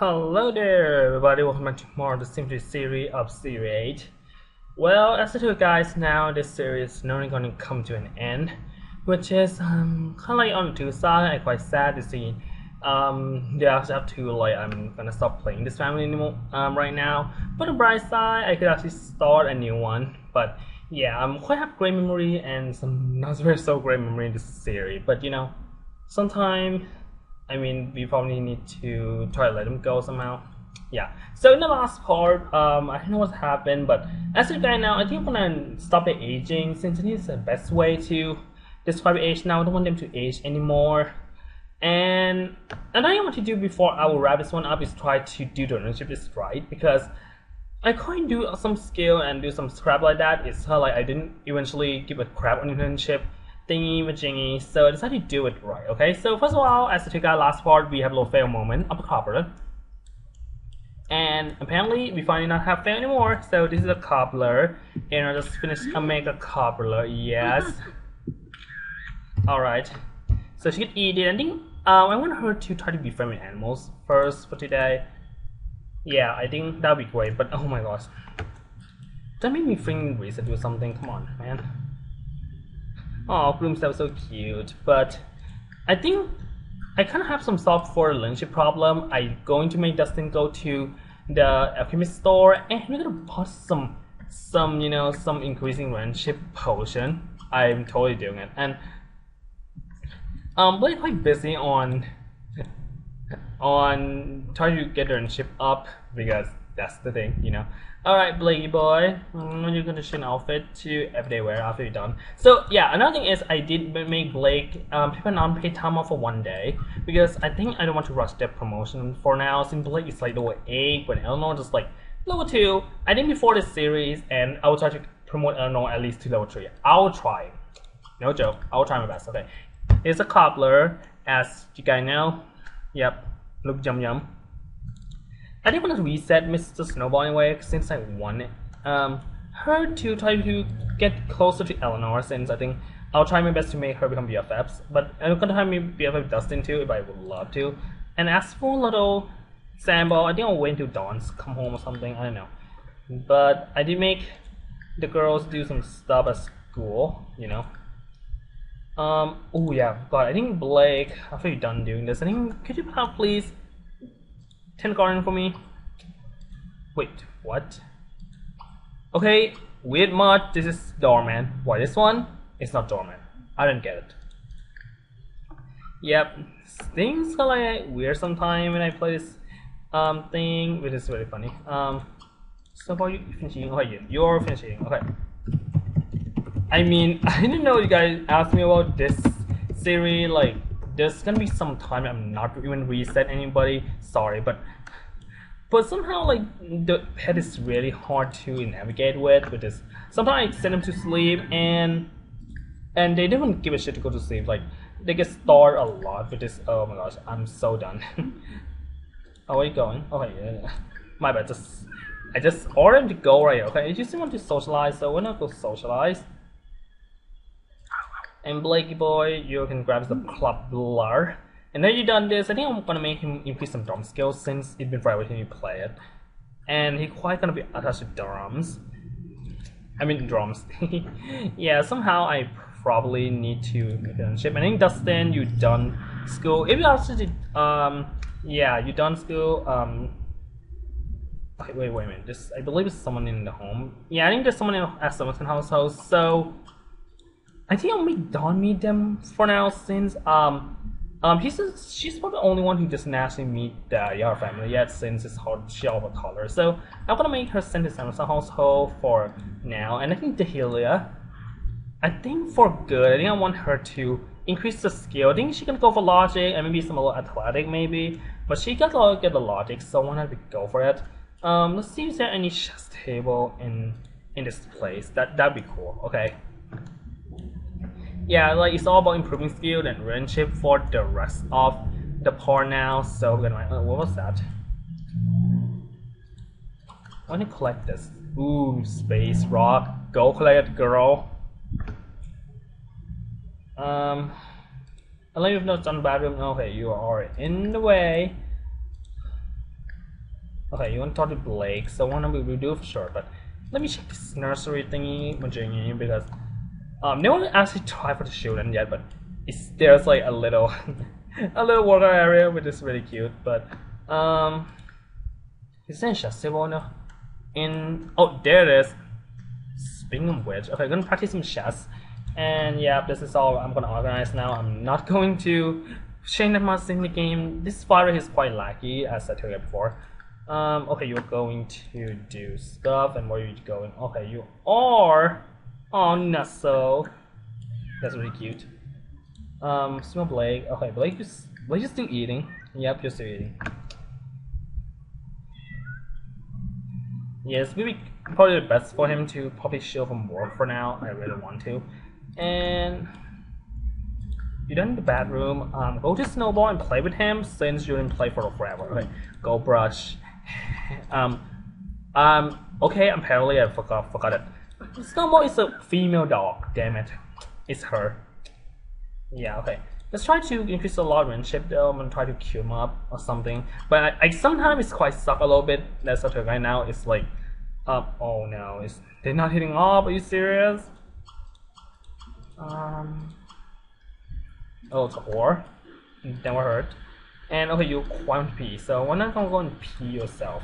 Hello there, everybody. Welcome back to more of the Sims 3 series of Series 8. Well, as I told you guys, now this series is not going to come to an end, which is um, kind of like on the two side. I'm quite sad to see um, they actually have to like I'm gonna stop playing this family anymore um, right now. But on the bright side, I could actually start a new one. But yeah, I'm quite have great memory and some not very so great memory in this series. But you know, sometimes I mean, we probably need to try to let them go somehow. Yeah. So in the last part, um, I don't know what happened, but as a guy now, I think I'm gonna stop it aging since it is the best way to describe age now. I don't want them to age anymore. And another thing I want to do before I will wrap this one up is try to do the ownership is right because I can't do some skill and do some scrap like that. It's of like I didn't eventually give a crap on internship thingy majingy, so I decided to do it right, okay? So first of all, as the guy last part, we have a little fail moment of a cobbler. And apparently we finally not have fail anymore, so this is a cobbler. And I just finished a mega cobbler, yes. Alright. So she can eat it. I think um, I want her to try to be friendly animals first for today. Yeah, I think that would be great, but oh my gosh. That made me think reset do something, come on, man. Oh, Gloomstaff so cute, but I think I kind of have some solve for relationship problem. I'm going to make Dustin go to the alchemist store and we're gonna buy some some you know some increasing relationship potion. I'm totally doing it and um, but quite busy on on trying to get the relationship up because that's the thing, you know. Alright, Blakey boy, mm, you're gonna change outfit to everyday wear after you're done. So yeah, another thing is I did make Blake um, take an unpaid time off for one day because I think I don't want to rush that promotion for now. Since Blake is like level 8, when Eleanor just like level 2. I think before this series, and I will try to promote Eleanor at least to level 3. I'll try. No joke, I'll try my best, okay. It's a cobbler, as you guys know. Yep, look yum yum. I didn't want to reset Mr. Snowball anyway since I won it. Um, her to try to get closer to Eleanor since I think I'll try my best to make her become BFFs. But I'm gonna have me BFF with Dustin too if I would love to. And as for a little Sandball, I think I'll wait until Dawn's come home or something. I don't know. But I did make the girls do some stuff at school, you know. Um, oh yeah, God, I think Blake, after you're done doing this, I think, could you please Ten garden for me. Wait, what? Okay, weird mod. This is doorman. Why this one? It's not doorman. I don't get it. Yep, things are like weird sometimes when I play this um thing, which is very funny. Um, so far you finishing? Okay, you're finishing. Okay. I mean, I didn't know you guys asked me about this series like there's gonna be some time I'm not even reset anybody. Sorry, but but somehow like the pet is really hard to navigate with. Because sometimes I send them to sleep and and they don't give a shit to go to sleep. Like they get starved a lot with this. Oh my gosh, I'm so done. oh, where are you going? Oh, okay, yeah, my bad. Just I just ordered him to go right. Okay, I just want to socialize, so we're not go socialize. And Blakey boy, you can grab the club blur. And then you done this, I think I'm gonna make him increase some drum skills since it's been forever since you play it. And he's quite gonna be attached to drums. I mean drums. yeah, somehow I probably need to make a ship. I think Dustin, you done school. If you actually um yeah, you done school, um wait, wait, a minute. This I believe it's someone in the home. Yeah, I think there's someone in the Aston household, so I think I'll make Dawn meet them for now since um um he's a, she's probably the only one who doesn't actually meet the Yara family yet since it's hard she of a color. So I'm gonna make her send to Samuelson household for now and I think Dehilia I think for good, I think I want her to increase the skill. I think she can go for logic and maybe some little athletic maybe. But she got to get the logic, so I to go for it. Um, let's see if there any chess table in in this place. That that'd be cool. Okay yeah, like it's all about improving skill and relationship for the rest of the part now. So uh, what was that? I want to collect this. Ooh, space rock. Go collect it, girl. Um, I let you know it's on the bathroom. Okay, you are in the way. Okay, you want to talk to Blake, so one we will do for sure, but let me check this nursery thingy thingy because um, no one actually tried for the children yet, but it's, there's like a little a little water area which is really cute, but um essential civil no in oh there it is. Speaking which, okay, I'm gonna practice some chess. And yeah, this is all I'm gonna organize now. I'm not going to change that much in the game. This fire is quite laggy, as I told you before. Um, okay, you're going to do stuff, and where are you going? Okay, you are on so. That's really cute. Um, smell Blake. Okay, Blake is Blake is still eating. Yep, you're still eating. Yes, maybe probably the best for him to probably shield from work for now. I really want to. And you're done in the bedroom. Um, go to Snowball and play with him since you didn't play for forever. Okay, go brush. um, um, okay, apparently I forgot forgot it. Snowball is a female dog. Damn it, it's her. Yeah, okay. Let's try to increase the lot friendship though. I'm gonna try to queue him up or something. But I, I sometimes it's quite suck a little bit. That's a right now. It's like, um, oh no, it's they're not hitting up. Are you serious? Um, oh, it's a whore. Never heard. And okay, you want pee. So why not go and pee yourself?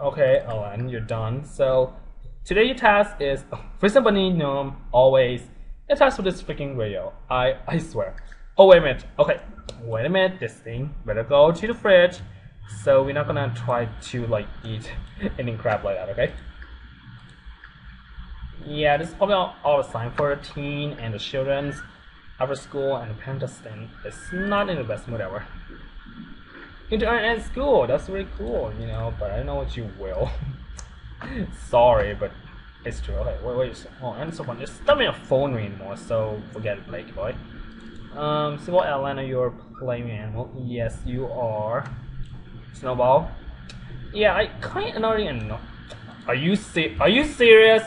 Okay, Ellen, you're done. So today your task is for somebody gnome always it's as for this freaking video. I I swear. Oh wait a minute. Okay. Wait a minute. This thing better go to the fridge. So we're not gonna try to like eat any crap like that, okay? Yeah, this is probably all, all the sign for the teen and the children's after school and the parents thing. It's not in the best mood ever. Intern at school, that's really cool, you know, but I know what you will. Sorry, but it's true. Okay, wait, wait. Oh, and so on. Just stop me a phone anymore, so forget it, Blake boy. Um, so what Atlanta, you're playing animal. Yes, you are. Snowball. Yeah, I kind of already know. Are you se Are you serious?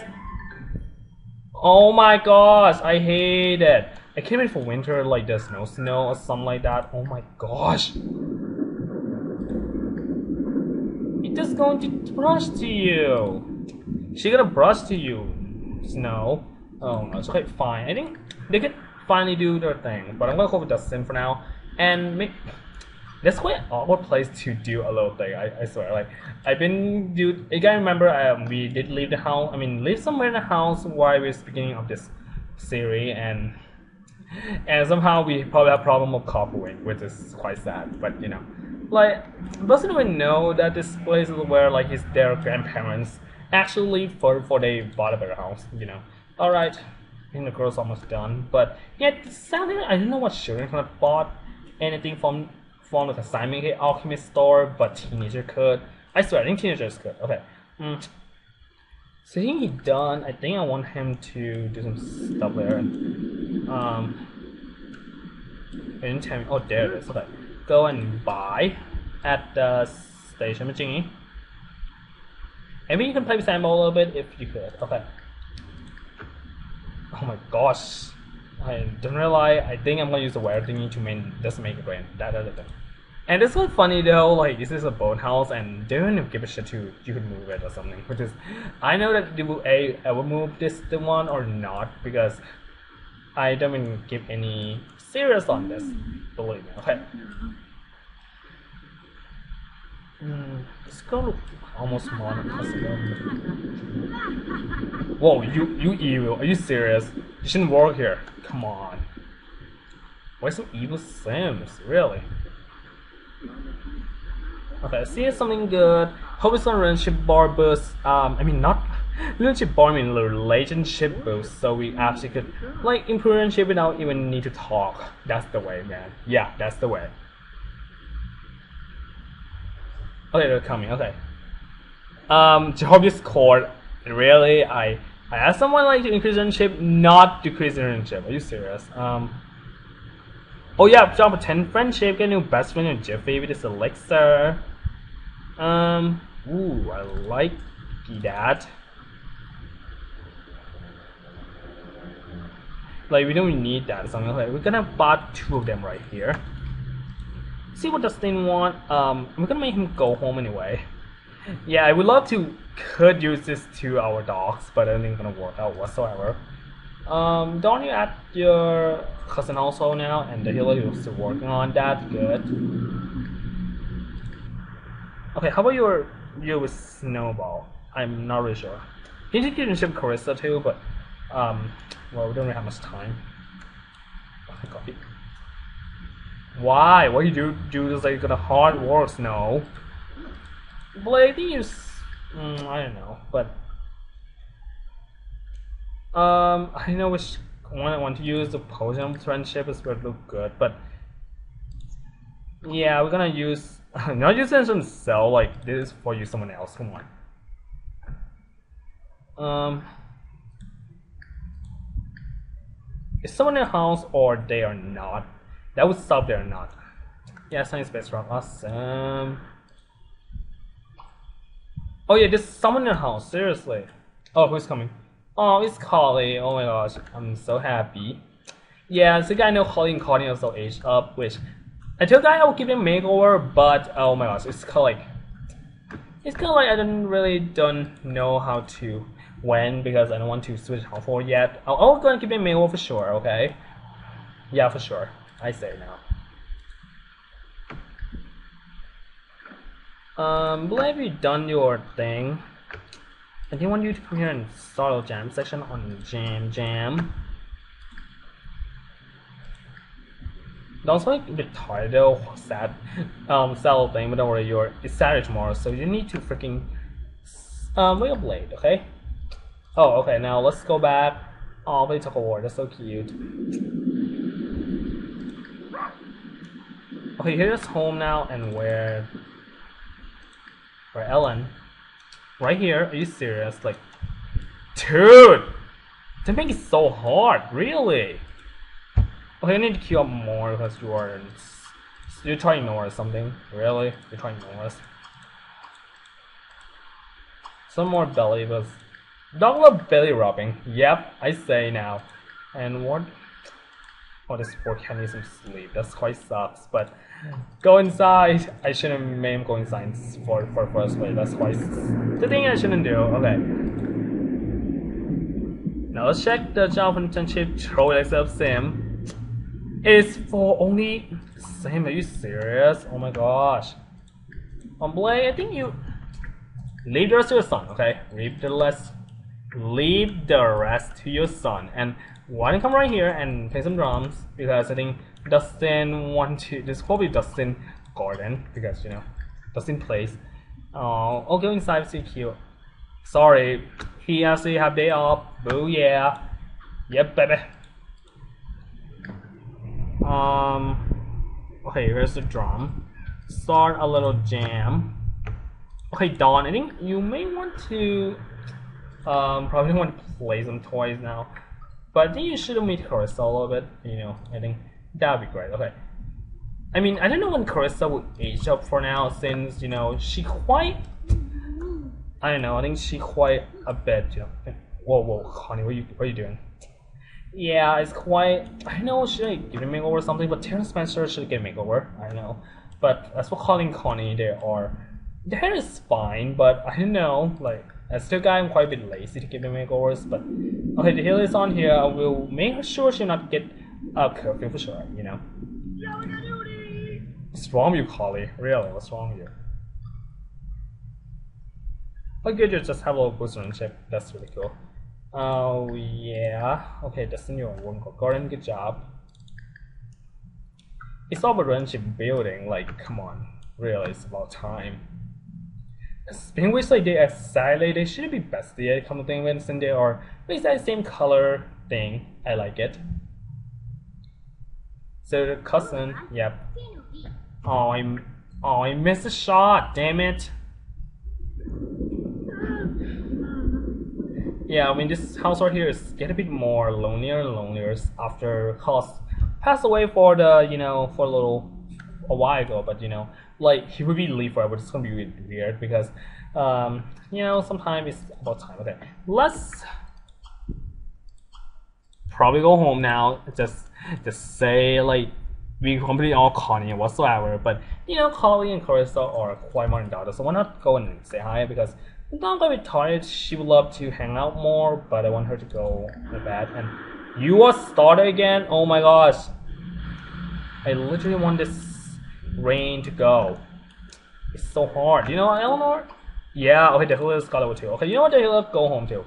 Oh my gosh, I hate it. I can't wait for winter like there's no snow or something like that. Oh my gosh. Going to brush to you. She gonna brush to you, Snow. Oh no, it's okay, fine. I think they can finally do their thing, but I'm gonna go with Dustin for now. And make that's quite an awkward place to do a little thing. I, I swear, like I've been do. You guys remember um, we did leave the house. I mean, live somewhere in the house while we are beginning of this series, and and somehow we probably have problem of copying, which is quite sad. But you know, like doesn't even know that this place is where like his their grandparents actually for for they bought a better house, you know. All right, I think the girl's almost done, but yeah, sadly I don't know what children kind of bought anything from from the consignment alchemist store, but teenager could. I swear, I think teenagers could. Okay. Mm. So I think he's done. I think I want him to do some stuff there. And, um, and tell me. Oh, there it is. Okay. Go and buy at the station, Jingy. Maybe you can play with Sambo a little bit if you could. Okay. Oh my gosh. I didn't realize. I think I'm gonna use the wire thingy to make just make it rain. That other thing. And this was funny though, like this is a boathouse and they don't even give a shit to you could move it or something. Which is I know that they will a ever move this the one or not because I don't even give any serious on this. Believe me. Okay. Mm, let's go almost more impossible. Whoa, you you evil? Are you serious? You shouldn't work here. Come on. Why so evil Sims? Really? Okay, see something good. Hope it's on relationship bar boost. Um, I mean not relationship bar. I mean relationship boost. So we actually could like improve relationship without even need to talk. That's the way, man. Yeah, that's the way. Okay, they're coming. Okay. Um, Jehovah's Court. Really, I I asked someone like to increase internship, not decrease internship. Are you serious? Um. Oh yeah, jump a 10 friendship, get new best friend with Jiffy with this elixir. Um, ooh, I like that. Like, we don't need that or something. Like, we're gonna buy two of them right here. see what Dustin want. Um, we're gonna make him go home anyway. Yeah, I would love to could use this to our dogs, but I don't think it's gonna work out whatsoever. Um, don't you add your cousin also now, and the healer is still working on that. Good. Okay, how about your you with Snowball? I'm not really sure. Think you can ship Carissa too, but um, well, we don't really have much time. Oh, God. Why? Why you do do this like gonna hard work? No. Blade, I you. Mm, I don't know, but um, I know which one I want to use. The potion of friendship is would look good, but yeah, we're gonna use not use some cell like this for use someone else. Come on. Um, is someone in the house or they are not? That would stop they are not. Yeah, science based rock. Awesome. Oh yeah, there's someone in the house. Seriously. Oh, who's coming? Oh, it's Collie. Oh my gosh, I'm so happy. Yeah, so I know Collie and also aged up, which I told guy I would give him makeover, but oh my gosh, it's kind of like it's kind of like I don't really don't know how to when because I don't want to switch for yet. I'll, I'll go and keep him makeover for sure. Okay. Yeah, for sure. I say now. Um, believe you done your thing. I didn't want you to come here and start a jam section on Jam Jam. That's like a bit tired though, sad, um, sad thing, but don't worry, you're, it's Saturday tomorrow, so you need to freaking, um, wake up late, okay? Oh, okay, now let's go back. Oh, they took a war, that's so cute. Okay, here's home now, and where, where Ellen? Right here, are you serious? Like, dude! They make it so hard, really? Okay, I need to queue up more because you are, you're trying to ignore something. Really? You're trying to ignore us? Some more belly, but dog love belly rubbing. Yep, I say now. And what? Oh, this poor cat needs some sleep. That's quite sucks. But go inside. I shouldn't made him go inside for for first place. That's quite the thing I shouldn't do. Okay. Now let's check the job internship troll except sim. It's for only Sam. Are you serious? Oh my gosh. Um, Blay, I think you leave the rest to your son. Okay, leave the rest. Leave the rest to your son. And why don't come right here and play some drums? Because I think Dustin want to. This is probably Dustin Gordon because you know Dustin plays. Oh, I'll go inside cute. Sorry, he actually have day off. Boo yeah. Yep, baby. Um, okay, here's the drum. Start a little jam. Okay, Dawn, I think you may want to um, probably want to play some toys now. But I think you should meet Carissa a little bit, you know, I think that would be great. Okay. I mean, I don't know when Carissa will age up for now since, you know, she quite I don't know, I think she quite a bit, you know. Whoa, whoa, honey, what are you, what are you doing? Yeah, it's quite. I know should I give a makeover or something, but Terrence Spencer should get a makeover. I know, but as for Colin Connie, they are. The hair is fine, but I don't know. Like as still guy, I'm quite a bit lazy to give him makeovers. But okay, the hill is on here. I will make sure she'll not get a curfew for sure. You know. What's wrong with you, Collie? Really, what's wrong with you? Good, you just have a little booster and chip. That's really cool. Oh, yeah. Okay, that's a new one. Gordon, good job. It's all about relationship building. Like, come on. Really, it's about time. Speaking which, like, they exactly, they should be eh, come to think of it, since they are basically the same color thing. I like it. So, the cousin, yep. Oh, I'm, oh, I missed a shot, damn it. Yeah, I mean this house right here is get a bit more lonelier and lonelier after Cos passed away for the you know for a little a while ago, but you know like he would be leave forever. It's gonna be weird because um you know sometimes it's about time. Okay, let's probably go home now. Just just say like be completely all corny whatsoever. But you know, Chloe and Carissa are quite modern daughters, so why not go and say hi? Because I'm not gonna be tired. She would love to hang out more, but I want her to go to bed. And you are started again. Oh my gosh! I literally want this rain to go. It's so hard. You know, Eleanor? Yeah. Okay, Dahilia's got over too. Okay, you know what, Dahilia? Go home too.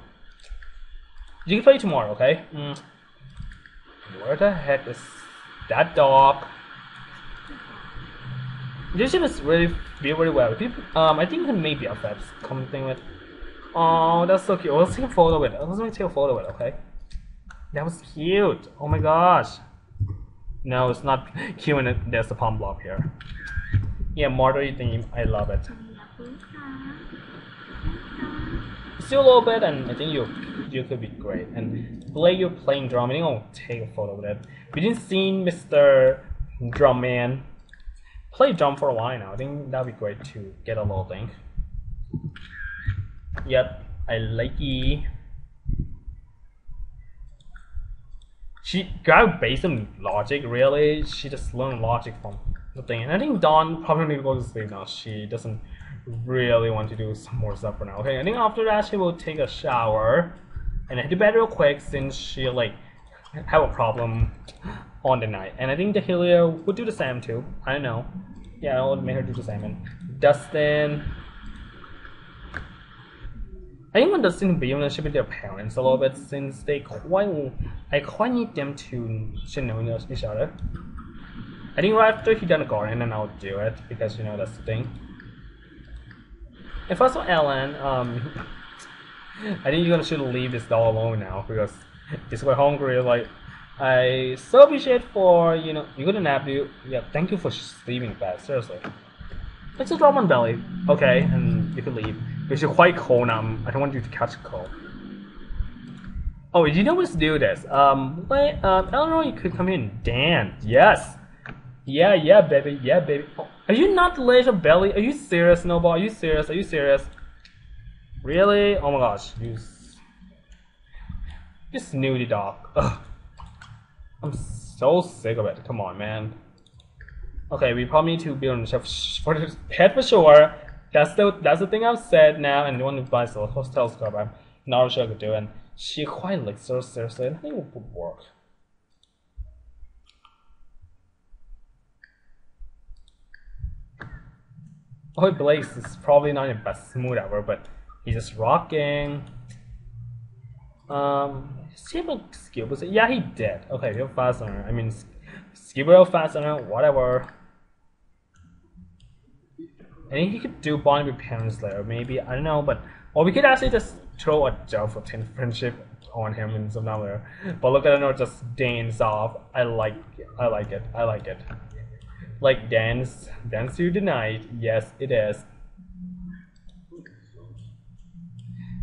You can play tomorrow, okay? Mm. Where the heck is that dog? This ship is really feel really well. Um, I think maybe Fabs something with. Oh, that's so cute. Let's take a photo with it. Let's take a photo with it, okay? That was cute. Oh my gosh. No, it's not queuing it. There's a palm block here. Yeah, mortar eating. I love it. Still a little bit, and I think you you could be great. And play your playing drum. I think I'll take a photo of that. We didn't see Mr. Drum Man play drum for a while now. I think that'd be great to get a little thing. Yep, I like it. She got based on logic, really. She just learned logic from the thing. And I think Dawn probably need to go to sleep now. She doesn't really want to do some more stuff for now. Okay, I think after that she will take a shower and head to bed real quick since she like have a problem on the night. And I think Dahilia would do the same too. I don't know. Yeah, I'll make her do the same. And Dustin. I think when Dustin and Beyond should be their parents a little bit since they quite I quite need them to should know each other. I think right after he done a garden then I'll do it because you know that's the thing. And first of all, Ellen, um, I think you're gonna should leave this doll alone now because it's quite hungry. Like, I so appreciate for you know you got a nap, dude. Yeah, thank you for sleeping fast. Seriously. Let's just drop on belly, okay, and you can leave. Because you're quite cold now. I don't want you to catch a cold. Oh, you know let's do this. Um, wait, um, Eleanor, you could come in and dance. Yes. Yeah, yeah, baby. Yeah, baby. Oh, are you not the laser belly? Are you serious, Snowball? Are you serious? Are you serious? Really? Oh my gosh. You, you snooty dog. Ugh. I'm so sick of it. Come on, man. Okay, we probably need to build the shelf for the head for sure. That's the that's the thing I've said now, and the one who buys the whole telescope, I'm not sure I could do. And she quite like so seriously, I think it would work. Oh, Blaze is probably not the best smooth ever, but he's just rocking. Um, he skill? Yeah, he did. Okay, he'll fastener. I mean, skill fastener, whatever. I think he could do bond with parents later, maybe. I don't know, but or we could actually just throw a gel for tin friendship on him in some number. But look at it, just dance off. I like. I like it. I like it. Like dance, dance through the night. Yes, it is.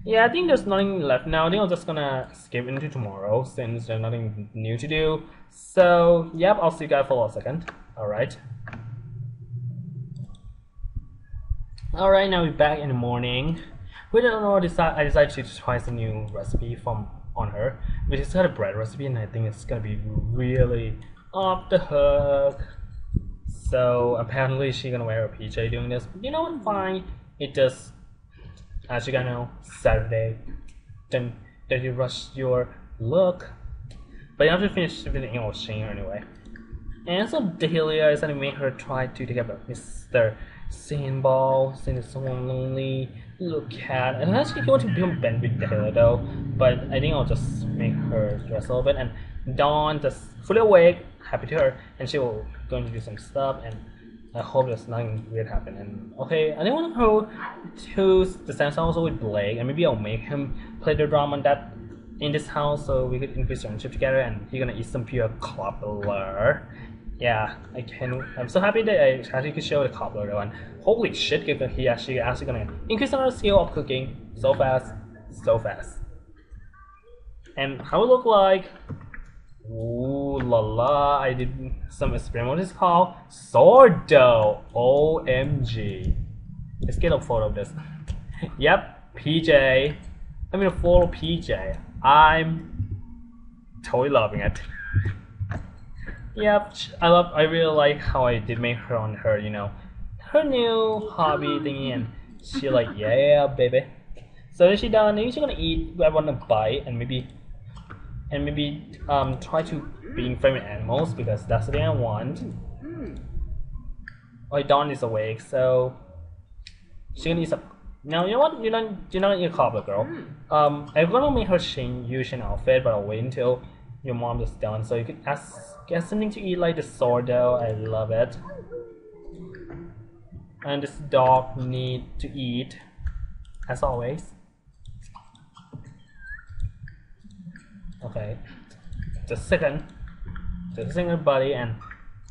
Yeah, I think there's nothing left now. I think I'm just gonna skip into tomorrow since there's nothing new to do. So, yep, I'll see you guys for a second. Alright. Alright, now we're back in the morning. We don't know, I decided to try some new recipe from on her, which is of bread recipe, and I think it's gonna be really off the hook. So apparently she's gonna wear a PJ doing this. But you know what? Fine. It just, as you guys know, Saturday. Then then you rush your look. But you have to finish with the English anyway. And so Delia is gonna make her try to up Mr. Sandball, saying it's someone lonely, little cat. And I actually want to Ben with Delia though, but I think I'll just make her dress a little bit. And Dawn just fully awake, happy to her, and she will going to do some stuff. And I hope there's nothing weird happen. And okay, I didn't want to go to the same also with Blake, and maybe I'll make him play the drum on that in this house so we could increase friendship together. And he's gonna eat some pure cobbler. Yeah, I can. I'm so happy that I actually could show the cobbler though. And holy shit, given he actually actually gonna increase our skill of cooking so fast, so fast. And how it look like? Ooh la la! I did some experiment. What is called? Sourdough. OMG. Let's get a photo of this. yep, PJ. I mean a photo PJ. I'm totally loving it. Yep, I love. I really like how I did make her on her, you know, her new hobby thingy, and she like, yeah, baby. So is she done? Maybe she's gonna eat. I want to bite and maybe, and maybe um try to being friendly with animals because that's the thing I want. Oh, Dawn is awake, so she gonna eat some. No, you know what? You don't. You don't eat a cobbler, girl. Um, I'm gonna make her change use an outfit, but I'll wait until your mom is done, so you can ask get something to eat like the sourdough. I love it. And this dog need to eat, as always. Okay, the second, the second buddy, and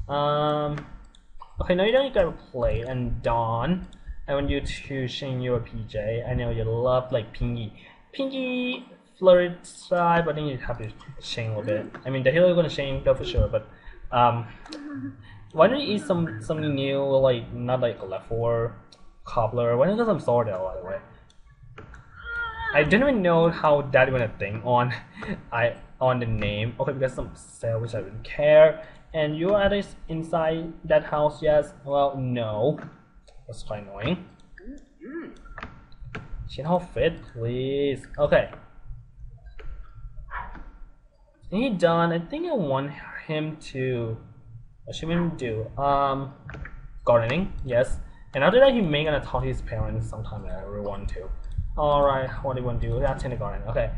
um, okay, now you don't gotta play. And Dawn, I want you to change your PJ. I know you love like Pinky, Pinky flirt side, but then you have to change a little bit. I mean, the hero gonna change though for sure, but um, why don't you eat some something new, like not like a leftover cobbler? Why don't you get some sourdough, by the way? I didn't even know how that even a thing on I on the name. Okay, because some cell which I didn't care. And you are this inside that house, yes? Well, no. That's quite annoying. Change outfit, please. Okay. He done. I think I want him to. What should we do? Um, gardening. Yes. And after that, he may gonna talk to his parents sometime. I really want to. All right. What do you want to do? Attend the garden. Okay.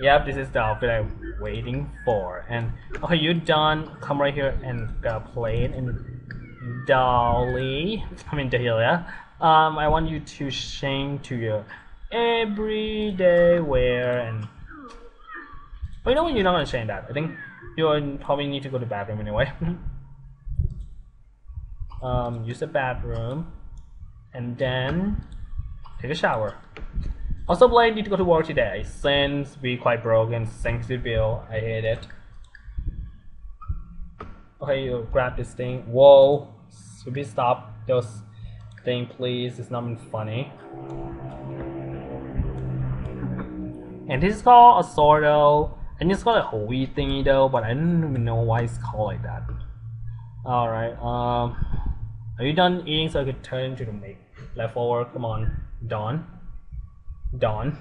Yep, this is the outfit I'm waiting for. And okay, you done? Come right here and uh, play it. And Dolly, I mean Dahlia. Um, I want you to change to your everyday wear and. But you know what? You're not gonna change that. I think you probably need to go to the bathroom anyway. um, use the bathroom, and then take a shower. Also, Blade need to go to work today since we quite broken. Thanks to Bill, I hate it. Okay, you grab this thing. Whoa, should we stop those thing, please? It's not funny. And this is called a sourdough. And it's called a wheat thingy though, but I don't even know why it's called like that. Alright, um are you done eating so I could turn into the make leftover? Come on, Dawn. Dawn.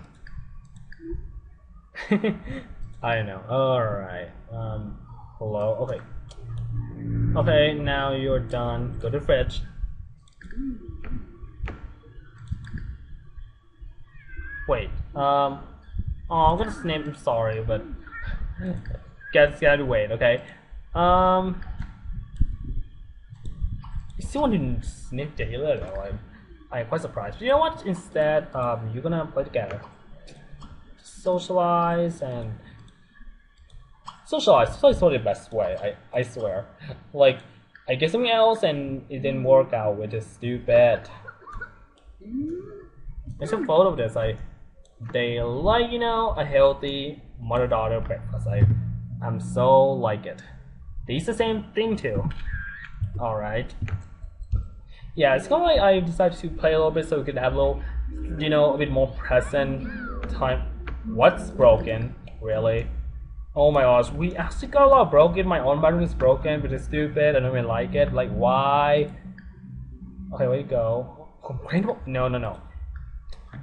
I know. Alright. Um hello. Okay. Okay, now you're done. Go to the fridge. Wait. Um Oh, I'm gonna snap I'm sorry, but guys gotta wait, okay? Um I still want to sniff Taylor though. I'm I'm quite surprised. But you know what? Instead, um you're gonna play together. Socialize and socialize. Socialize is not the best way, I, I swear. Like I did something else and it didn't work out, which is stupid. There's a photo of this. I they like you know a healthy mother daughter breakfast. I I'm so like it. They use the same thing too. All right. Yeah, it's kind of like I decided to play a little bit so we could have a little, you know, a bit more present time. What's broken? Really? Oh my gosh, we actually got a lot broken. My own bedroom is broken, but it's stupid. I don't even like it. Like, why? Okay, where you go? No, no, no.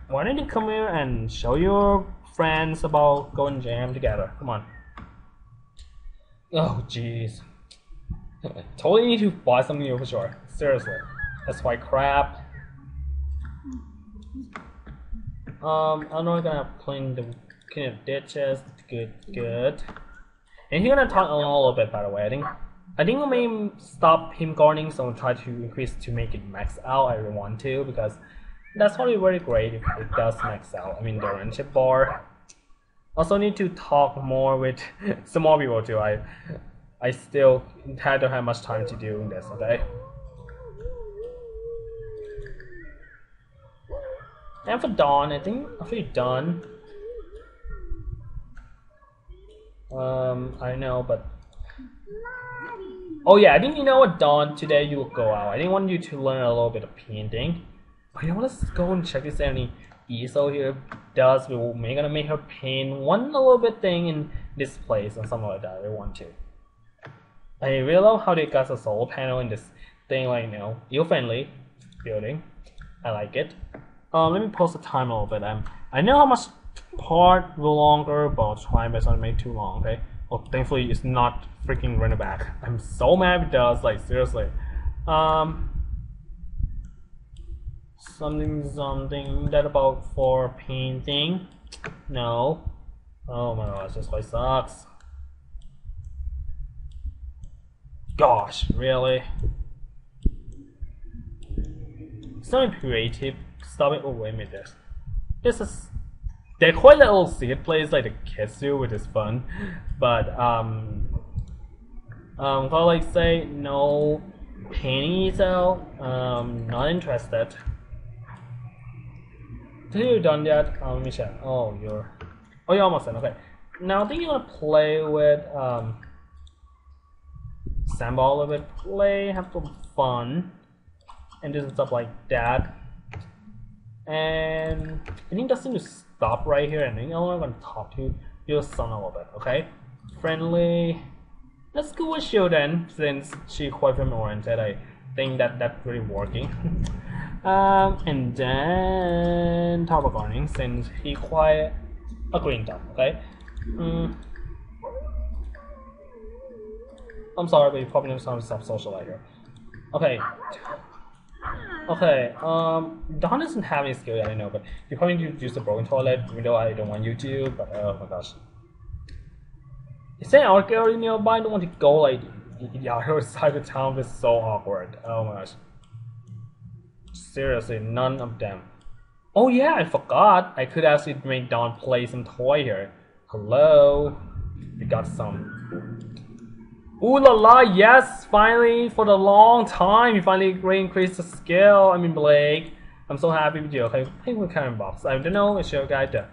Why don't you come here and show your friends about going jam together? Come on. Oh, jeez. totally need to buy something new for sure. Seriously. That's why crap. Um, I'm not gonna clean the kind of ditches. Good, good. And he's gonna talk a little bit, by the way. I think I think we may stop him gardening, so I'll try to increase to make it max out. I really want to because that's probably very great if it does max out. I mean, the friendship bar. Also need to talk more with some more people too. I I still had don't have much time to do this. Okay. And for Dawn, I think after you're done. Um, I know, but oh yeah, I think you know what, Dawn. Today you will go out. I didn't want you to learn a little bit of painting. But you know, let's go and check if there's any easel here. Does we may gonna make her paint one little bit thing in this place or something like that. I want to. I really love how they got a solar panel in this thing, like you know, eco-friendly building. I like it. Um, let me pause the time a little bit. Um, I know how much part will longer, but I'll try best not to make too long. Okay. Well, thankfully it's not freaking running back. I'm so mad it does. Like seriously. Um, something something that about for painting. No. Oh my gosh, this place sucks. Gosh, really? Something creative. Stop it. Oh wait a minute. This. This is. They're quite little seed plays like kids do, which is fun. But um, um, I like say no painting so um, not interested. Have you done that? Let me check. Oh, you're. Oh, you're almost done. Okay. Now I think you want to play with um, Sandball a little bit. Play, have some fun, and do some stuff like that. And I think that's going to stop right here. And then I'm going to talk to your son a little bit. Okay. Friendly. Let's go with Shilden since she quite film oriented. I think that that's really working. um, and then about gardening since he quite a green thumb. Okay. Mm. I'm sorry, but you probably know some stuff social here. Okay. Okay, um, Dawn doesn't have any skill yet, I know, but you probably need to use the broken toilet, even though I don't want you to, but oh my gosh. Is there our girl nearby? I don't want to go like the other side of town, it's so awkward. Oh my gosh. Seriously, none of them. Oh yeah, I forgot. I could actually make Dawn play some toy here. Hello? We got some. Ooh la la, yes! Finally, for the long time, you finally increased the skill. I mean, Blake. I'm so happy with you. Okay, play with Karen Box. I don't know, show you guys the,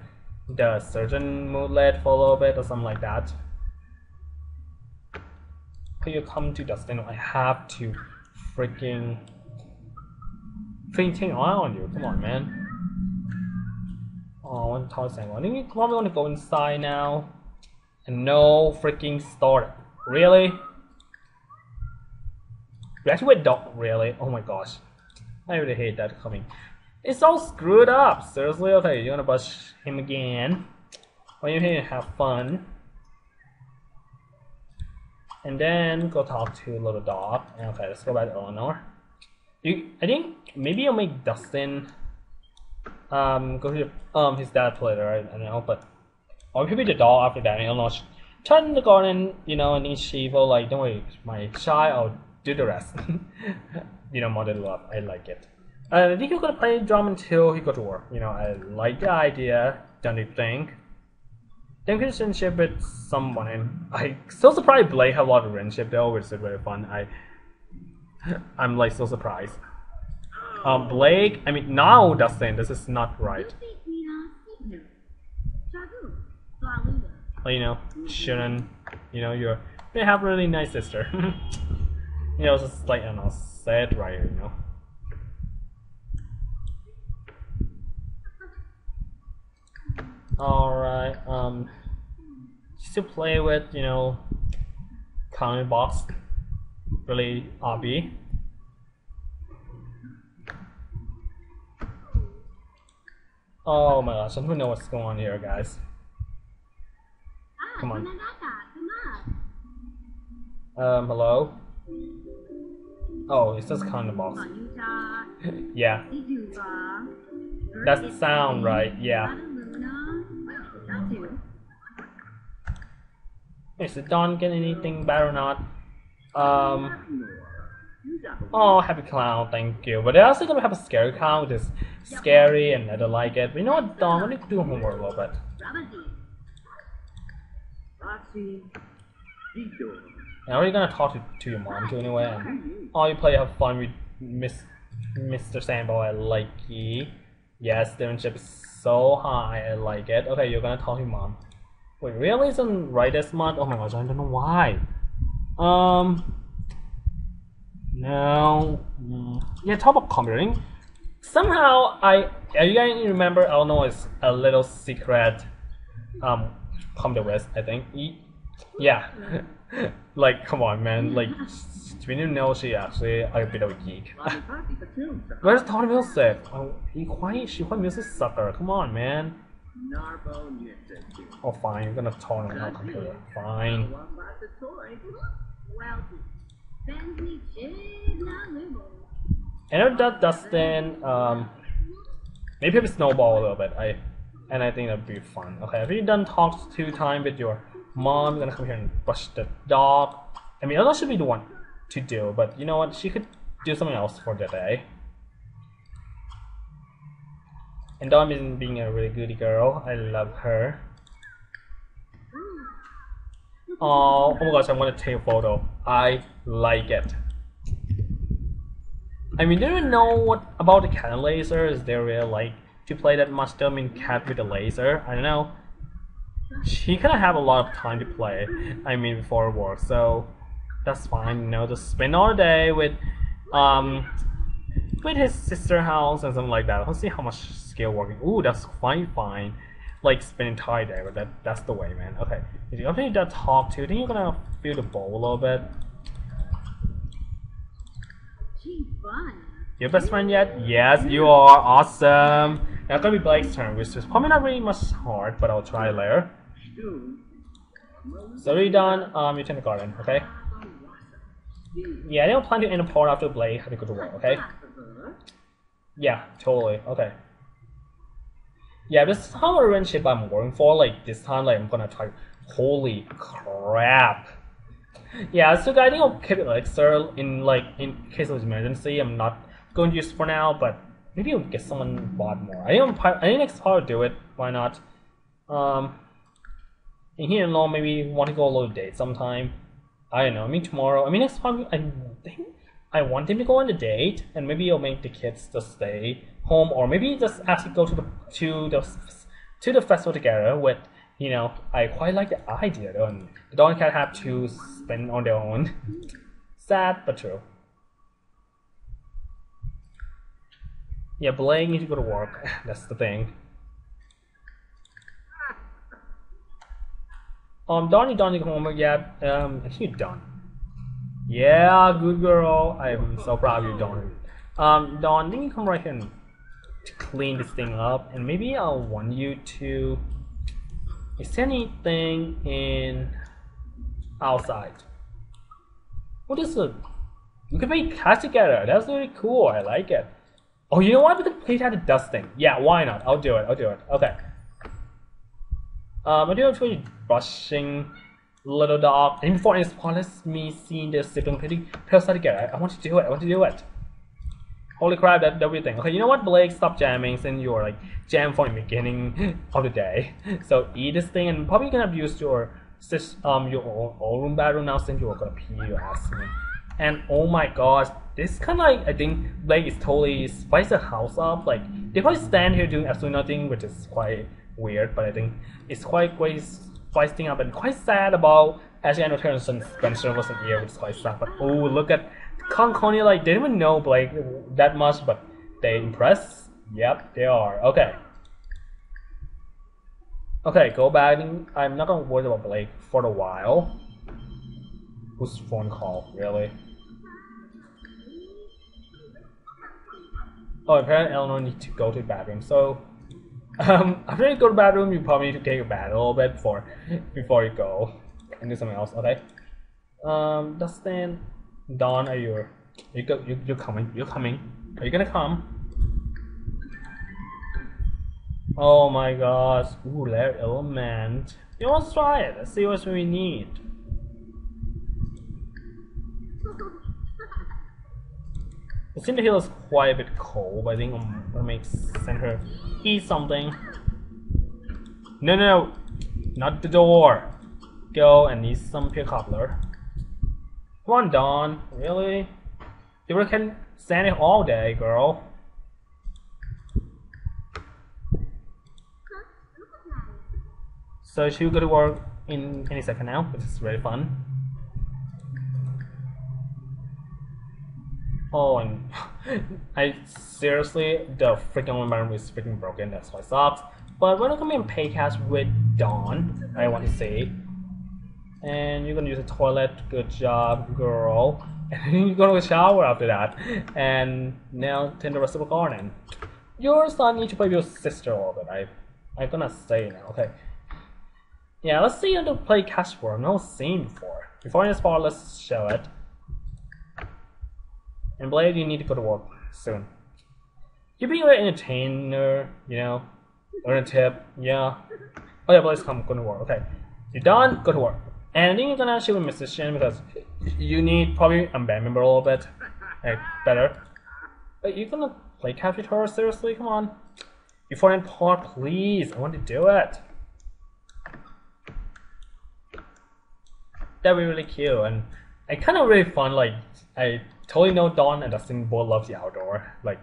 the surgeon moodlet for a little bit or something like that. Can you come to Dustin? I have to freaking an eye on you. Come on, man. Oh, I want to I think you probably want to go inside now. And no freaking start. Really? We actually went dog. Really? Oh my gosh. I really hate that coming. It's all screwed up. Seriously? Okay, you're gonna bust him again. When you're here, have fun. And then go talk to little dog. Okay, let's go back to Eleanor. I think maybe you'll make Dustin um go to um his dad play right? I don't know, but or maybe the dog after that. I don't. Turn the garden, you know, and evil like don't worry, my child. I'll do the rest. you know, model love. I like it. Uh, I think you're gonna play drum until he go to work. You know, I like the idea. Don't you think? Then relationship with someone, I still surprised Blake have a lot of friendship though, which is very fun. I, I'm like so surprised. Um, Blake, I mean now Dustin, this is not right. Well, you know, shouldn't, you know, you're, you have really nice sister. you know, just like, I don't know, sad right, you know. Alright, um, just to play with, you know, comic box, really obby. Oh my gosh, I don't know what's going on here, guys. Come on. Um, hello? Oh, it's just comic box. yeah. That's the sound, right? Yeah. Is it Dawn get anything better or not? Um. Oh, happy clown, thank you. But they're also gonna have a scary clown, which is scary and I don't like it. But you know what? I need to do homework a little bit. Now, are you gonna talk to, to your mom too anyway? And, oh, you play have fun with Miss Mr. Sandball. I like you. Yes, friendship is so high. I like it. Okay, you're gonna talk to your mom. Wait, really? Isn't right this month? Oh my gosh, I don't know why. Um. No. Mm, yeah, talk about computing. Somehow, I. are You guys remember I don't know. It's a little secret um, come the rest. I think. Yeah, like come on, man. Like, we didn't know she actually a bit of a geek. Where's Tony Music? Oh, he quite she quite music sucker. Come on, man. Oh, fine. You're gonna turn on my computer. Fine. Know that Dustin. Um, maybe a snowball a little bit. I, and I think that'd be fun. Okay, have you done talks two time with your mom? You're gonna come here and brush the dog. I mean, that should be the one to do, but you know what? She could do something else for the day. And Dawn is being a really good girl. I love her. Oh, oh my gosh, I'm gonna take a photo. I like it. I mean, do you know what about the cat laser? Is there really like to play that much? I mean, cat with a laser. I don't know. She kind of have a lot of time to play. I mean, before work, so that's fine. You know, just spend all day with um with his sister house and something like that. Let's see how much skill walking. Ooh, that's fine, fine. Like spend entire day, but that that's the way, man. Okay, if you open that talk to, then you're gonna feel the ball a little bit. Your best friend yet? Yes, you are. Awesome. Now gonna be Blake's turn, which is probably not really much hard, but I'll try later. So we done um your turn the garden, okay? Yeah, I don't plan to end a part after Blake had to go to work, okay? Yeah, totally. Okay. Yeah, this is how relationship I'm working for. Like this time, like I'm gonna try. Holy crap! Yeah, so I think I'll keep it like sir in like in case of emergency. I'm not going to use it for now, but maybe I'll get someone bought more. I think I think next part I'll do it. Why not? Um, in here and law, maybe want to go a little date sometime. I don't know. I mean tomorrow. I mean next time. I think I want him to go on a date, and maybe I'll make the kids just stay home, or maybe just actually go to the to the to the festival together with. You know, I quite like the idea though, dog and cat have to spend on their own. Sad but true. Yeah, Blaine needs to go to work. That's the thing. Um, Donnie, Donnie, come home yet? Um, you're done. Yeah, good girl. I'm so proud of you, Dawn. Um, Dawn, then you come right here and to clean this thing up, and maybe I'll want you to. Is there anything in outside? What is it? We can play catch together. That's really cool. I like it. Oh, you know what? We can play that at dusting. Yeah, why not? I'll do it. I'll do it. Okay. Um, I do actually brushing little dog. And before it spoils me seeing the sibling playing parasite together. I want to do it. I want to do it. Holy crap, that everything. Okay, you know what, Blake? Stop jamming since you're like jam from the beginning of the day. So eat this thing and probably gonna abuse your um your own, own room bathroom now since you're gonna pee your ass in. And oh my gosh, this kind of like I think Blake is totally spice the house up. Like they probably stand here doing absolutely nothing, which is quite weird. But I think it's quite quite great spicing up and quite sad about actually I know Terrence Spencer wasn't here, which is quite sad. But oh look at Concordia, like they didn't even know Blake that much, but they impressed. Yep, they are. Okay. Okay, go back. I'm not gonna worry about Blake for a while. Whose phone call? Really? Oh, apparently Eleanor needs to go to the bathroom. So, um, after you go to the bathroom, you probably need to take a bath a little bit before before you go and do something else. Okay. Um, Dustin, Dawn, are you? You go. You you're coming. You're coming. Are you gonna come? Oh my gosh. Ooh, layer element. You want to try it? Let's see what we need. The Cinder Hill is quite a bit cold, but I think I'm gonna make Center eat something. No, no, no, not the door. Go and eat some pear cobbler. Come on, Dawn. Really? You can stand it all day, girl. So she'll go to work in any second now, which is really fun. Oh, and I seriously, the freaking environment is freaking broken. That's why it sucks. But we're not gonna be in paycast with Dawn. I want to say. And you're gonna use the toilet. Good job, girl. And you're gonna go shower after that. And now tend the rest of the garden. Your son needs to play with your sister a little bit. I, I'm gonna say now. Okay. Yeah, let's see how to play Cash War. I've never seen before. Before this part, let's show it. And Blade, you need to go to work soon. You be an entertainer, you know, earn a tip, yeah. Oh yeah, Blade's come, go to work. Okay, you're done, go to work. And then you're gonna shoot a musician because you need probably a band member a little bit, like better. But you're gonna play with her? Seriously, come on. Before end part, please. I want to do it. That'd be really cute, and I kind of really fun. Like I totally know Dawn and Dustin both loves the outdoor. Like,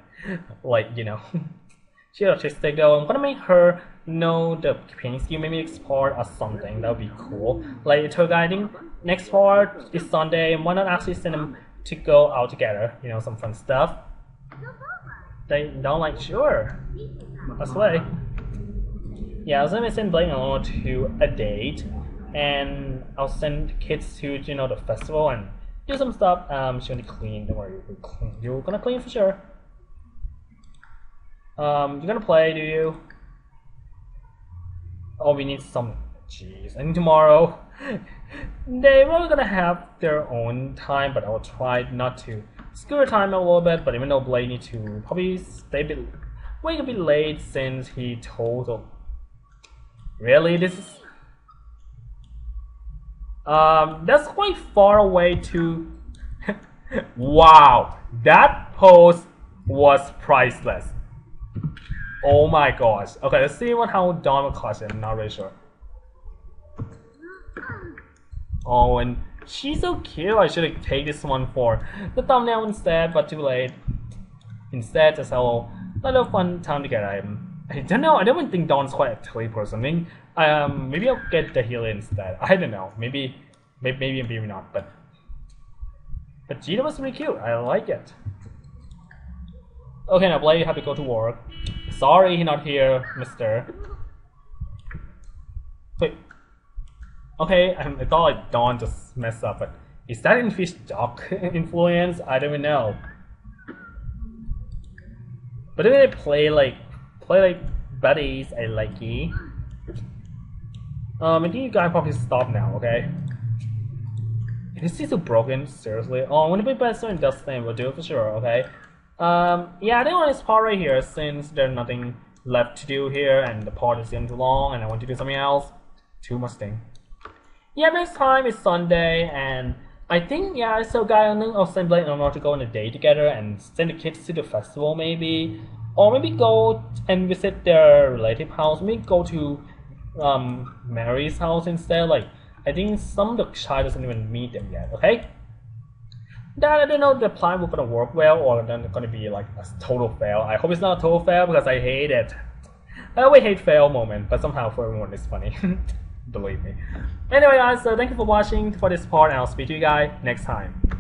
like you know, she's autistic though. I'm gonna make her know the painting skill. Maybe part or something. That would be cool. Like tour guiding. Next part is Sunday. Why not actually send them to go out together? You know, some fun stuff. They don't like sure. That's way. Yeah, I was gonna send Blake along to a date, and I'll send kids to you know the festival and do some stuff. Um, she's gonna clean. Don't worry, you're, clean. you're gonna clean for sure. Um, you're gonna play, do you? Oh, we need some. Jeez, and tomorrow. they were gonna have their own time, but I will try not to screw time a little bit. But even though Blade need to probably stay a bit, wait a bit late since he told. Really, this is. Um, that's quite far away to. wow, that post was priceless. Oh my gosh. Okay, let's see what how cost it. I'm not really sure. Oh, and she's so cute. I should take this one for the thumbnail instead, but too late. Instead, just a little, fun time together. I'm, I don't know. I don't even think Dawn's quite a silly person. I um, maybe I'll get the healer instead. I don't know. Maybe, maybe, maybe, maybe not. But, but Gita was really cute. I like it. Okay, now Blade, you have to go to work. Sorry, he not here, Mister. Wait. Okay, I, I thought like Dawn just messed up, but is that in fish dock influence? I don't even know. But if they play like play like buddies, I like ye. Um, I think you guys probably stop now, okay? Is this so broken? Seriously? Oh, I'm gonna be better in Dustin. We'll do it for sure, okay? Um, yeah, I think want to part right here since there's nothing left to do here and the part is getting too long and I want to do something else. Too much thing. Yeah, next time is Sunday and I think, yeah, so guy I'll send Blake and Honor to go on a day together and send the kids to the festival maybe. Or maybe go and visit their relative house. Maybe go to um, Mary's house instead. Like, I think some of the child doesn't even meet them yet, okay? That I don't know the plan will gonna work well or then gonna be like a total fail. I hope it's not a total fail because I hate it. I always hate fail moment, but somehow for everyone it's funny. Believe me. Anyway guys, so thank you for watching for this part and I'll speak to you guys next time.